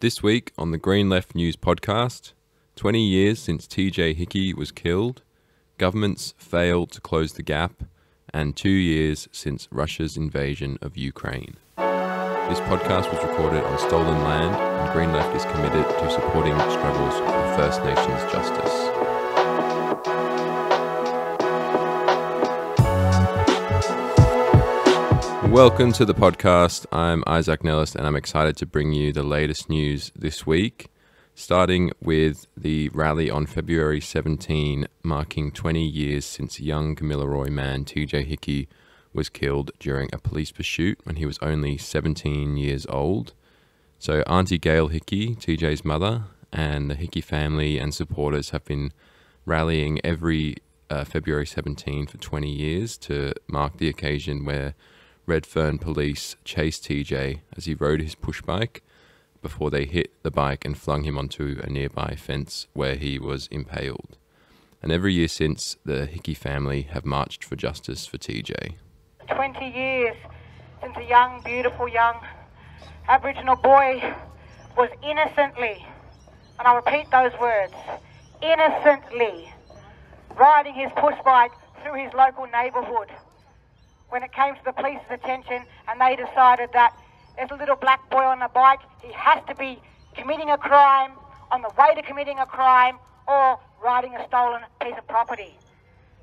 This week on the Green Left News podcast, 20 years since TJ Hickey was killed, governments failed to close the gap, and two years since Russia's invasion of Ukraine. This podcast was recorded on stolen land, and Green Left is committed to supporting struggles for First Nations justice. Welcome to the podcast. I'm Isaac Nellist, and I'm excited to bring you the latest news this week, starting with the rally on February 17, marking 20 years since young Kamilaroi man TJ Hickey was killed during a police pursuit when he was only 17 years old. So, Auntie Gail Hickey, TJ's mother, and the Hickey family and supporters have been rallying every uh, February 17 for 20 years to mark the occasion where Redfern police chased TJ as he rode his push bike before they hit the bike and flung him onto a nearby fence where he was impaled. And every year since, the Hickey family have marched for justice for TJ. 20 years since a young, beautiful young Aboriginal boy was innocently, and I repeat those words, innocently riding his push bike through his local neighbourhood when it came to the police's attention and they decided that there's a little black boy on a bike, he has to be committing a crime, on the way to committing a crime, or riding a stolen piece of property.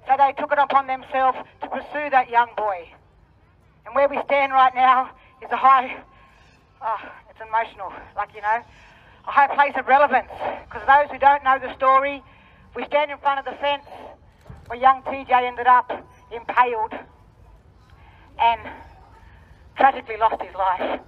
So they took it upon themselves to pursue that young boy. And where we stand right now is a high, oh, it's emotional, like, you know, a high place of relevance. Because those who don't know the story, we stand in front of the fence where young TJ ended up impaled and tragically lost his life,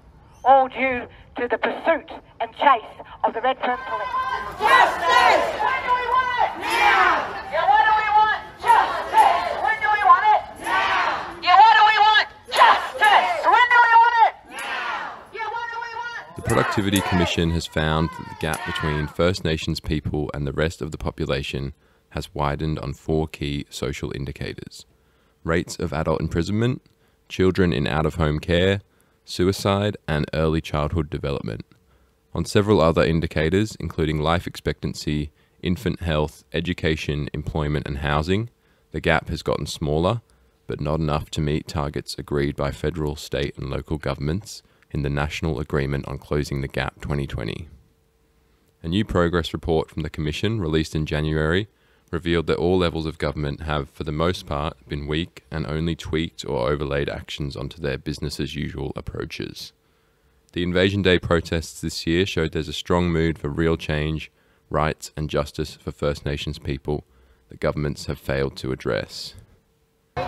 all due to the pursuit and chase of the Redfern police. Justice! When do we want it? Now! Yeah, when do we want justice? When do we want it? Now! Yeah, when do we want justice? When do we want it? Now! Yeah, when do we want The Productivity Commission has found that the gap between First Nations people and the rest of the population has widened on four key social indicators rates of adult imprisonment, children in out of home care, suicide, and early childhood development. On several other indicators, including life expectancy, infant health, education, employment, and housing, the gap has gotten smaller, but not enough to meet targets agreed by federal, state, and local governments in the National Agreement on Closing the Gap 2020. A new progress report from the Commission, released in January, revealed that all levels of government have, for the most part, been weak and only tweaked or overlaid actions onto their business as usual approaches. The Invasion Day protests this year showed there's a strong mood for real change, rights, and justice for First Nations people that governments have failed to address. Free,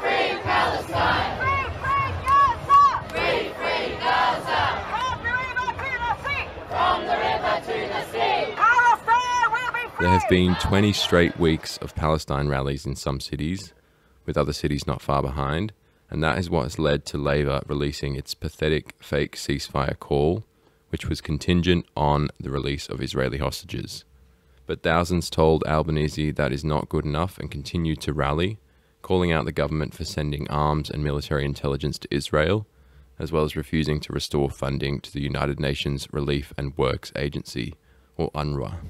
free Palestine! Free, free Gaza! Free, free Gaza! From the river to the sea! From the river to the sea! Palestine will be free! There have been 20 straight weeks of Palestine rallies in some cities, with other cities not far behind, and that is what has led to Labour releasing its pathetic fake ceasefire call, which was contingent on the release of Israeli hostages. But thousands told Albanese that is not good enough and continued to rally, calling out the government for sending arms and military intelligence to Israel, as well as refusing to restore funding to the United Nations Relief and Works Agency, or UNRWA.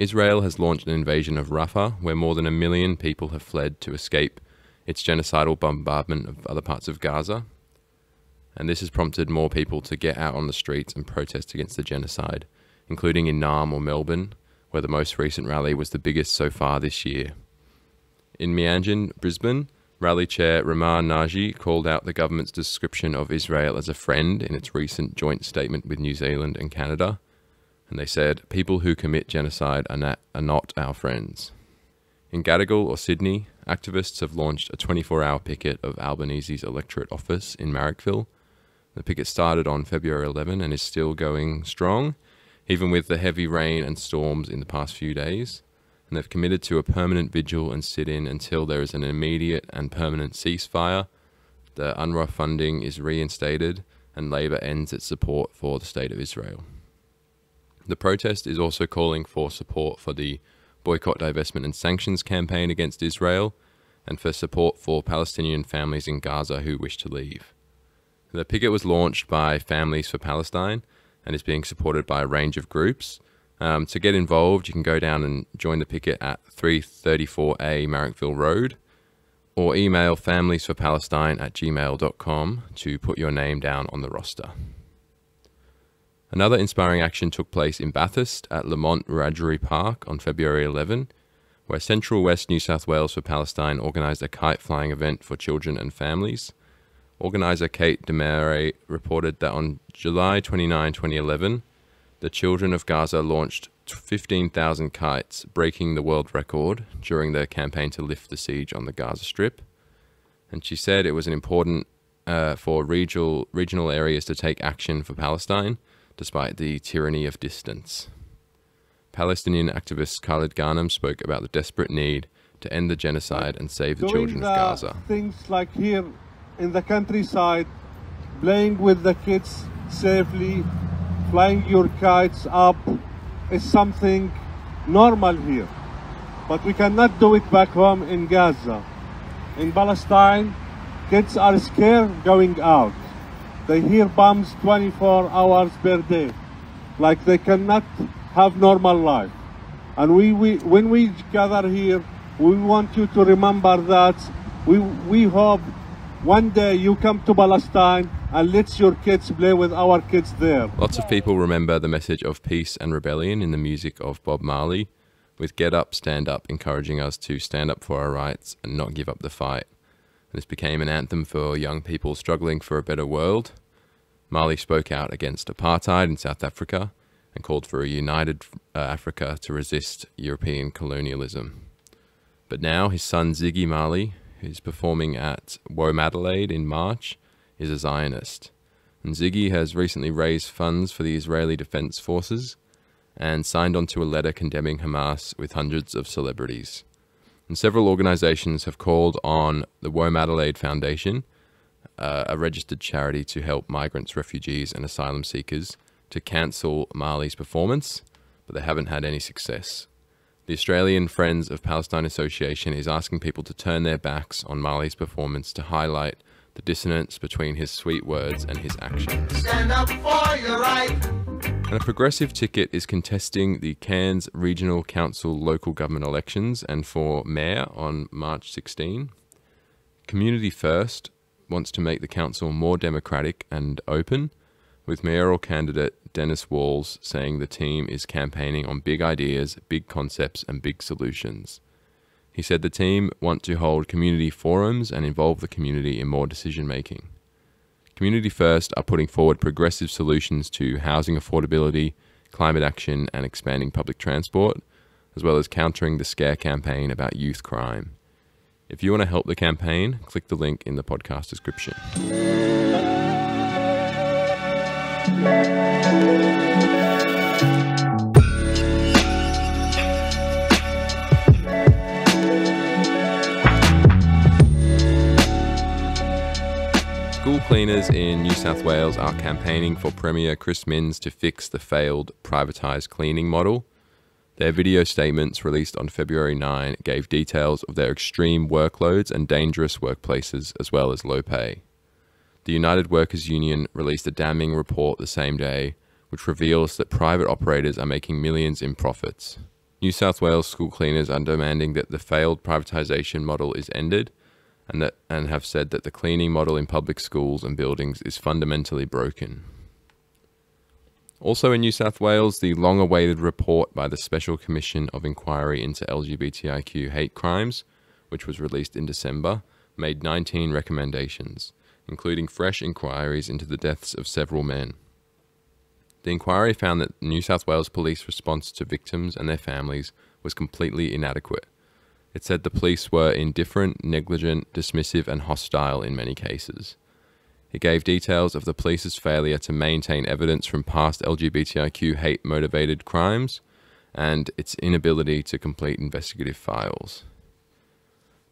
Israel has launched an invasion of Rafah, where more than a million people have fled to escape its genocidal bombardment of other parts of Gaza. And this has prompted more people to get out on the streets and protest against the genocide, including in Naarm or Melbourne, where the most recent rally was the biggest so far this year. In Meanjin, Brisbane, rally chair Ramar Naji called out the government's description of Israel as a friend in its recent joint statement with New Zealand and Canada and they said, People who commit genocide are not, are not our friends. In Gadigal or Sydney, activists have launched a 24 hour picket of Albanese's electorate office in Marrickville. The picket started on February 11 and is still going strong, even with the heavy rain and storms in the past few days. And they've committed to a permanent vigil and sit in until there is an immediate and permanent ceasefire, the UNRWA funding is reinstated, and Labour ends its support for the State of Israel. The protest is also calling for support for the boycott, divestment, and sanctions campaign against Israel and for support for Palestinian families in Gaza who wish to leave. The picket was launched by Families for Palestine and is being supported by a range of groups. Um, to get involved, you can go down and join the picket at 334A Marrickville Road or email familiesforpalestine at gmail.com to put your name down on the roster. Another inspiring action took place in Bathurst at Lamont Wiradjuri Park on February 11, where Central West New South Wales for Palestine organised a kite flying event for children and families. Organiser Kate Demare reported that on July 29, 2011, the Children of Gaza launched 15,000 kites, breaking the world record during their campaign to lift the siege on the Gaza Strip. And she said it was an important uh, for regional regional areas to take action for Palestine, despite the tyranny of distance. Palestinian activist Khalid Ghanem spoke about the desperate need to end the genocide and save the Doing children the of Gaza. Things like here in the countryside, playing with the kids safely, flying your kites up is something normal here. But we cannot do it back home in Gaza. In Palestine, kids are scared going out. They hear bombs 24 hours per day. Like they cannot have normal life. And we, we when we gather here, we want you to remember that we, we hope one day you come to Palestine and let your kids play with our kids there. Lots of people remember the message of peace and rebellion in the music of Bob Marley, with Get Up, Stand Up encouraging us to stand up for our rights and not give up the fight. This became an anthem for young people struggling for a better world. Marley spoke out against apartheid in South Africa and called for a united uh, Africa to resist European colonialism. But now his son Ziggy Marley, who's performing at Womadelaide in March, is a Zionist. And Ziggy has recently raised funds for the Israeli Defense Forces and signed onto a letter condemning Hamas with hundreds of celebrities. And several organizations have called on the Womadelaide Foundation, uh, a registered charity to help migrants, refugees, and asylum seekers, to cancel Marley's performance, but they haven't had any success. The Australian Friends of Palestine Association is asking people to turn their backs on Marley's performance to highlight the dissonance between his sweet words and his actions. And a progressive ticket is contesting the Cairns Regional Council local government elections and for mayor on March 16. Community First wants to make the council more democratic and open, with mayoral candidate Dennis Walls saying the team is campaigning on big ideas, big concepts, and big solutions. He said the team want to hold community forums and involve the community in more decision making. Community First are putting forward progressive solutions to housing affordability, climate action, and expanding public transport, as well as countering the scare campaign about youth crime. If you want to help the campaign, click the link in the podcast description. Cleaners in New South Wales are campaigning for Premier Chris Minns to fix the failed privatised cleaning model. Their video statements released on February 9 gave details of their extreme workloads and dangerous workplaces, as well as low pay. The United Workers Union released a damning report the same day, which reveals that private operators are making millions in profits. New South Wales school cleaners are demanding that the failed privatisation model is ended and, that, and have said that the cleaning model in public schools and buildings is fundamentally broken. Also in New South Wales, the long awaited report by the Special Commission of Inquiry into LGBTIQ hate crimes, which was released in December, made 19 recommendations, including fresh inquiries into the deaths of several men. The inquiry found that New South Wales police response to victims and their families was completely inadequate. It said the police were indifferent, negligent, dismissive, and hostile in many cases. It gave details of the police's failure to maintain evidence from past LGBTIQ hate motivated crimes and its inability to complete investigative files.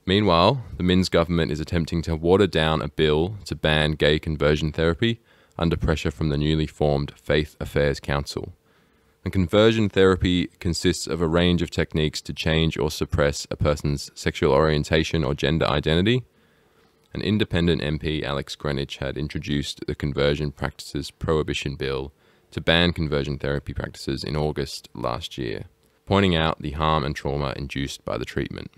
Meanwhile, the Minns government is attempting to water down a bill to ban gay conversion therapy under pressure from the newly formed Faith Affairs Council. And conversion therapy consists of a range of techniques to change or suppress a person's sexual orientation or gender identity. An independent MP, Alex Greenwich, had introduced the Conversion Practices Prohibition Bill to ban conversion therapy practices in August last year, pointing out the harm and trauma induced by the treatment.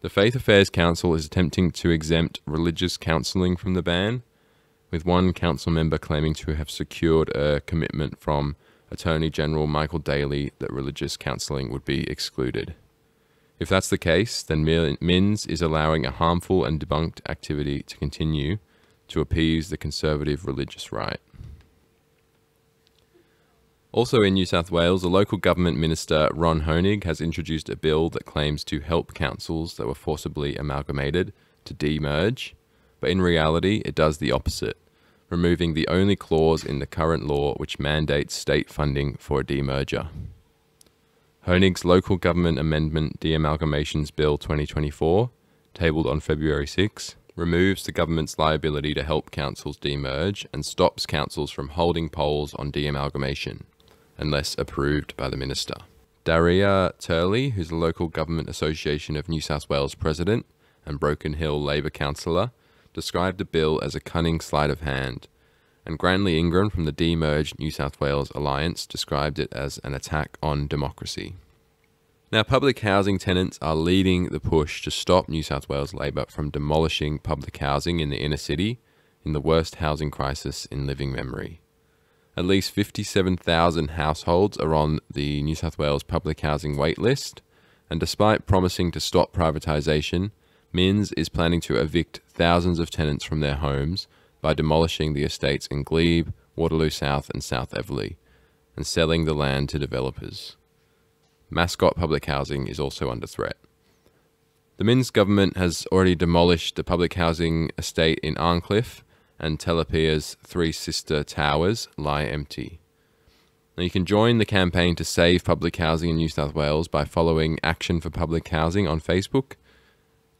The Faith Affairs Council is attempting to exempt religious counselling from the ban, with one council member claiming to have secured a commitment from Attorney General Michael Daley that religious counselling would be excluded. If that's the case, then Minns is allowing a harmful and debunked activity to continue to appease the conservative religious right. Also in New South Wales, the local government minister Ron Hoenig has introduced a bill that claims to help councils that were forcibly amalgamated to demerge, but in reality it does the opposite, removing the only clause in the current law which mandates state funding for a demerger. Hoenig's Local Government Amendment Deamalgamations Bill 2024, tabled on February 6, removes the government's liability to help councils demerge and stops councils from holding polls on deamalgamation unless approved by the minister. Darriea Turley, who's the Local Government Association of New South Wales president and Broken Hill Labor councillor, described the bill as a cunning sleight of hand, and Grantly Ingram from the Demerged New South Wales Alliance described it as an attack on democracy. Now, public housing tenants are leading the push to stop New South Wales Labor from demolishing public housing in the inner city in the worst housing crisis in living memory. At least 57,000 households are on the New South Wales public housing wait list, and despite promising to stop privatisation, Minns is planning to evict thousands of tenants from their homes by demolishing the estates in Glebe, Waterloo South, and South Eveleigh, and selling the land to developers. Mascot Public Housing is also under threat. The Minns government has already demolished the public housing estate in Arncliffe and Telopea's three sister towers lie empty. Now you can join the campaign to save public housing in New South Wales by following Action for Public Housing on Facebook.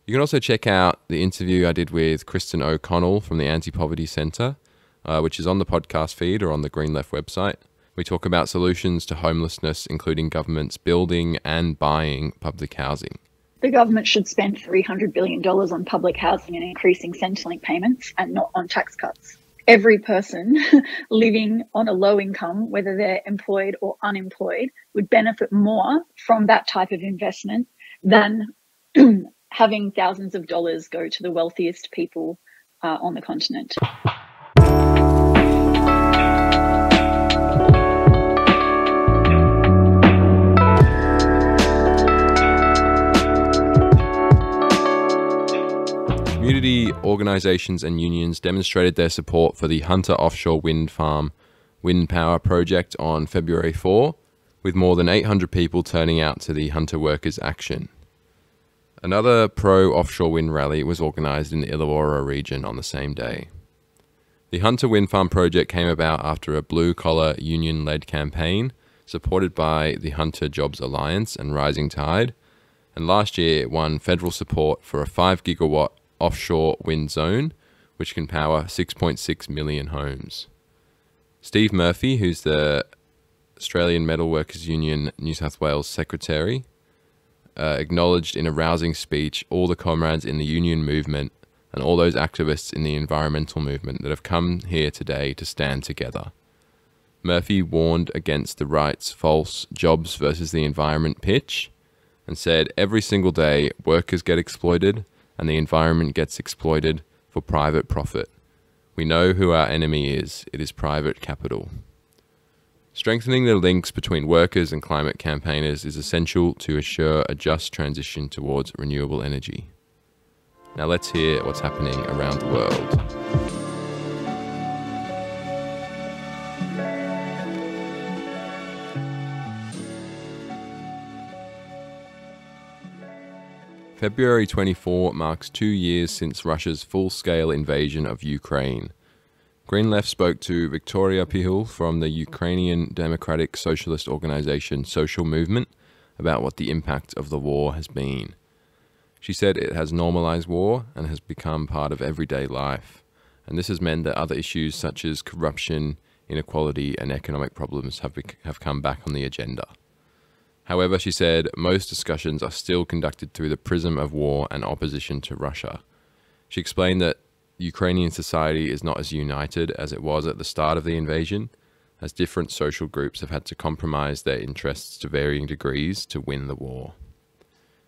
You can also check out the interview I did with Kristen O'Connell from the Anti Poverty Centre, uh, which is on the podcast feed or on the Green Left website. We talk about solutions to homelessness, including governments building and buying public housing the government should spend $300 billion on public housing and increasing Centrelink payments and not on tax cuts. Every person living on a low income, whether they're employed or unemployed, would benefit more from that type of investment than having thousands of dollars go to the wealthiest people uh, on the continent. Community organisations and unions demonstrated their support for the Hunter offshore wind farm wind power project on February 4, with more than 800 people turning out to the Hunter Workers' Action. Another pro offshore wind rally was organised in the Illawarra region on the same day. The Hunter Wind Farm project came about after a blue collar union led campaign supported by the Hunter Jobs Alliance and Rising Tide, and last year it won federal support for a 5 gigawatt offshore wind zone, which can power 6.6 million homes. Steve Murphy, who's the Australian Metalworkers Union New South Wales Secretary, uh, acknowledged in a rousing speech all the comrades in the union movement and all those activists in the environmental movement that have come here today to stand together. Murphy warned against the right's false jobs versus the environment pitch and said every single day workers get exploited and the environment gets exploited for private profit. We know who our enemy is it is private capital. Strengthening the links between workers and climate campaigners is essential to assure a just transition towards renewable energy. Now let's hear what's happening around the world. February 24 marks two years since Russia's full scale invasion of Ukraine. Green Left spoke to Victoria Pihul from the Ukrainian Democratic Socialist Organization Social Movement about what the impact of the war has been. She said it has normalized war and has become part of everyday life, and this has meant that other issues such as corruption, inequality, and economic problems have, have come back on the agenda. However, she said most discussions are still conducted through the prism of war and opposition to Russia. She explained that Ukrainian society is not as united as it was at the start of the invasion, as different social groups have had to compromise their interests to varying degrees to win the war.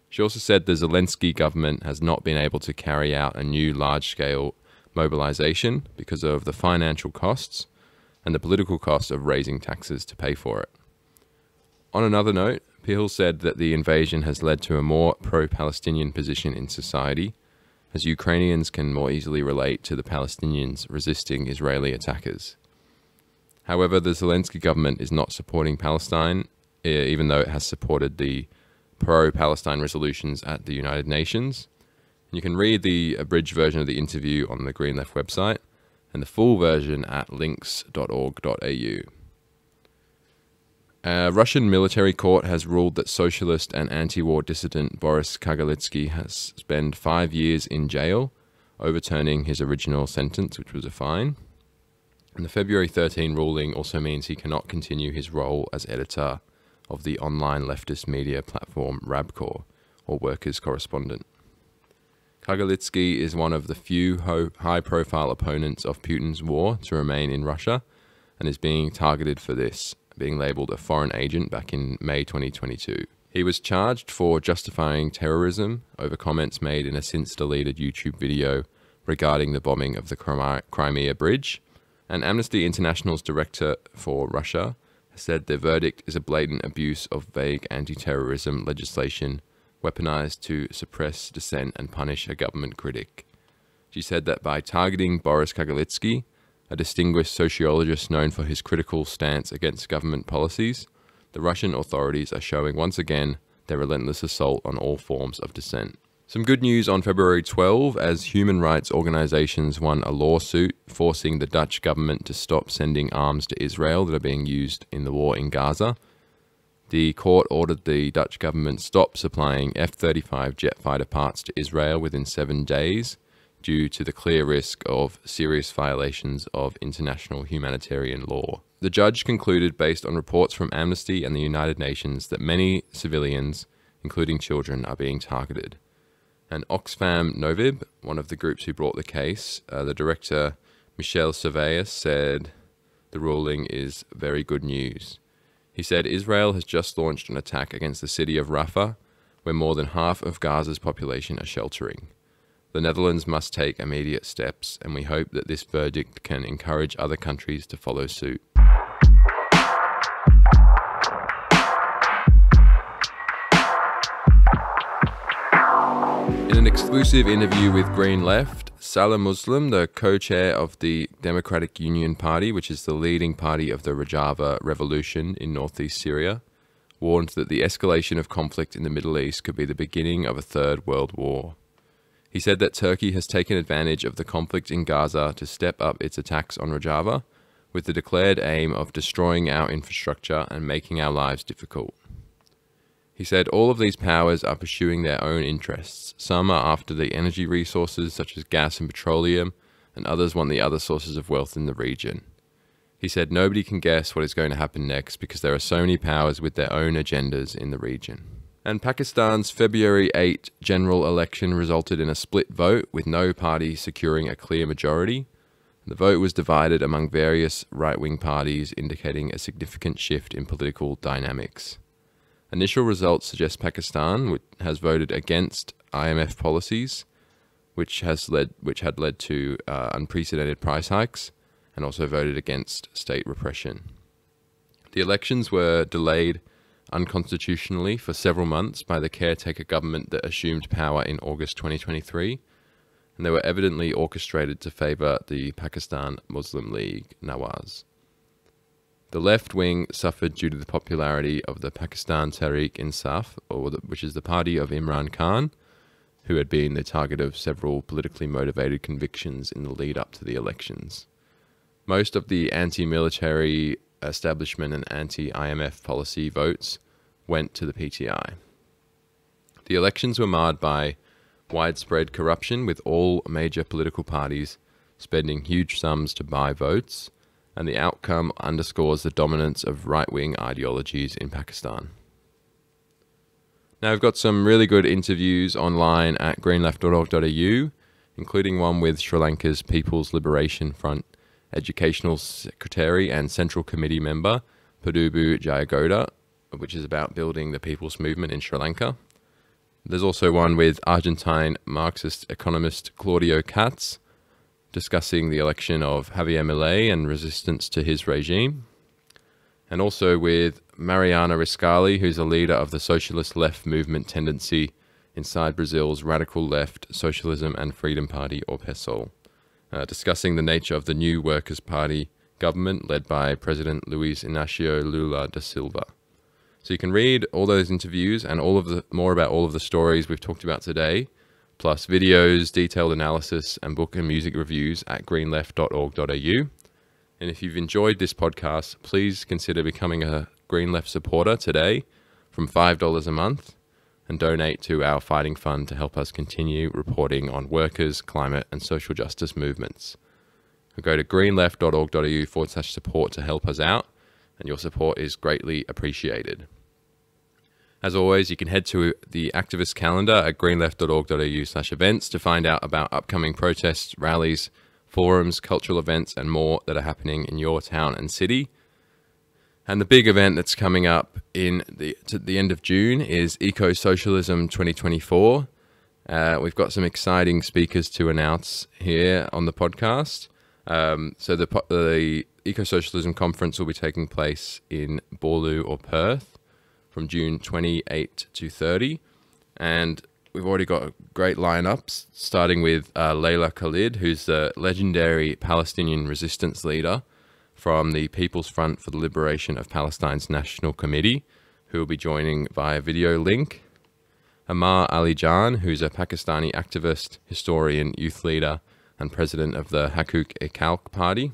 She also said the Zelensky government has not been able to carry out a new large scale mobilization because of the financial costs and the political cost of raising taxes to pay for it. On another note, Pihul said that the invasion has led to a more pro Palestinian position in society, as Ukrainians can more easily relate to the Palestinians resisting Israeli attackers. However, the Zelensky government is not supporting Palestine, eh, even though it has supported the pro Palestine resolutions at the United Nations. You can read the abridged version of the interview on the Green Left website and the full version at links.org.au. A Russian military court has ruled that socialist and anti war dissident Boris Kagarlitsky has spent five years in jail, overturning his original sentence, which was a fine. And the February 13 ruling also means he cannot continue his role as editor of the online leftist media platform Rabkor, or workers' correspondent. Kagarlitsky is one of the few high profile opponents of Putin's war to remain in Russia and is being targeted for this being labeled a foreign agent back in May 2022. He was charged for justifying terrorism over comments made in a since deleted YouTube video regarding the bombing of the Crimea Bridge. And Amnesty International's director for Russia said the verdict is a blatant abuse of vague anti terrorism legislation weaponized to suppress dissent and punish a government critic. She said that by targeting Boris Kagarlitsky, a distinguished sociologist known for his critical stance against government policies, the Russian authorities are showing once again their relentless assault on all forms of dissent. Some good news on February 12 as human rights organizations won a lawsuit forcing the Dutch government to stop sending arms to Israel that are being used in the war in Gaza. The court ordered the Dutch government stop supplying F 35 jet fighter parts to Israel within seven days due to the clear risk of serious violations of international humanitarian law. The judge concluded, based on reports from Amnesty and the United Nations, that many civilians, including children, are being targeted. And Oxfam Novib, one of the groups who brought the case, uh, the director Michiel Servaes said the ruling is very good news. He said Israel has just launched an attack against the city of Rafah, where more than half of Gaza's population are sheltering. The Netherlands must take immediate steps, and we hope that this verdict can encourage other countries to follow suit. In an exclusive interview with Green Left, Salah Muslim, the co chair of the Democratic Union Party, which is the leading party of the Rojava revolution in northeast Syria, warned that the escalation of conflict in the Middle East could be the beginning of a third world war. He said that Turkey has taken advantage of the conflict in Gaza to step up its attacks on Rojava with the declared aim of destroying our infrastructure and making our lives difficult. He said all of these powers are pursuing their own interests. Some are after the energy resources such as gas and petroleum, and others want the other sources of wealth in the region. He said nobody can guess what is going to happen next because there are so many powers with their own agendas in the region. And Pakistan's February 8 general election resulted in a split vote with no party securing a clear majority. The vote was divided among various right wing parties, indicating a significant shift in political dynamics. Initial results suggest Pakistan has voted against IMF policies, which has led which had led to uh, unprecedented price hikes, and also voted against state repression. The elections were delayed unconstitutionally for several months by the caretaker government that assumed power in August 2023, and they were evidently orchestrated to favour the Pakistan Muslim League Nawaz. The left wing suffered due to the popularity of the Pakistan Tehreek Insaf, or the, which is the party of Imran Khan, who had been the target of several politically motivated convictions in the lead up to the elections. Most of the anti military establishment and anti IMF policy votes went to the PTI. The elections were marred by widespread corruption, with all major political parties spending huge sums to buy votes, and the outcome underscores the dominance of right wing ideologies in Pakistan. Now, I've got some really good interviews online at greenleft.org.au. including one with Sri Lanka's People's Liberation Front Educational Secretary and Central Committee member Pubudu Jayagoda, which is about building the people's movement in Sri Lanka. There's also one with Argentine Marxist economist Claudio Katz, discussing the election of Javier Milei and resistance to his regime. And also with Mariana Riscali, who's a leader of the socialist left movement tendency inside Brazil's radical left Socialism and Freedom Party, or PSOL, uh, discussing the nature of the new Workers' Party government led by President Luiz Inácio Lula da Silva. So you can read all those interviews and all of the more about all of the stories we've talked about today, plus videos, detailed analysis, and book and music reviews at greenleft.org.au. And if you've enjoyed this podcast, please consider becoming a Green Left supporter today from $5 a month and donate to our fighting fund to help us continue reporting on workers, climate, and social justice movements. Go to greenleft.org.au forward slash support to help us out, and your support is greatly appreciated. As always, you can head to the activist calendar at greenleft.org.au slash events to find out about upcoming protests, rallies, forums, cultural events, and more that are happening in your town and city. And the big event that's coming up in the to the end of June is Eco Socialism 2024. Uh, we've got some exciting speakers to announce here on the podcast. Um, so the the Eco Socialism conference will be taking place in Boorloo or Perth from June 28 to 30, and we've already got great lineups, starting with uh, Leila Khalid, who's the legendary Palestinian resistance leader from the People's Front for the Liberation of Palestine's National Committee, who will be joining via video link. Amar Ali Jan, who's a Pakistani activist, historian, youth leader, and president of the Haqq-e-Khalq Party,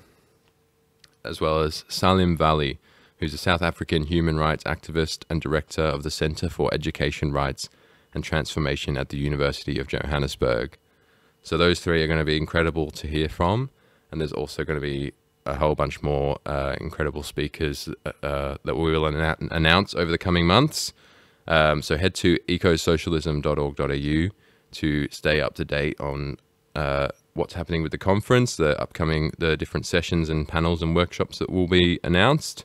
as well as Salim Vally, who's a South African human rights activist and director of the Centre for Education Rights and Transformation at the University of Johannesburg. So those three are going to be incredible to hear from, and there's also going to be a whole bunch more uh, incredible speakers uh, uh that we will an- announce over the coming months. Um, so head to ecosocialism.org.au to stay up to date on uh, what's happening with the conference, the upcoming, the different sessions and panels and workshops that will be announced,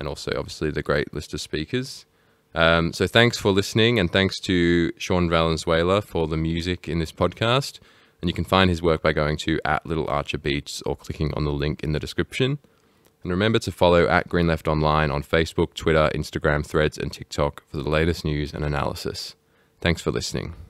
and also obviously the great list of speakers. Um, so thanks for listening, and thanks to Sean Valenzuela for the music in this podcast. And you can find his work by going to at Little Archer Beats or clicking on the link in the description. And remember to follow at Green Left Online on Facebook, Twitter, Instagram, Threads, and TikTok for the latest news and analysis. Thanks for listening.